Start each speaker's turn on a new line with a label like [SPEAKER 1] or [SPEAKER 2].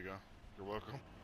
[SPEAKER 1] you go. You're welcome.